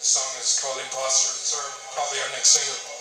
The song is called Imposter. It's our, probably our next single.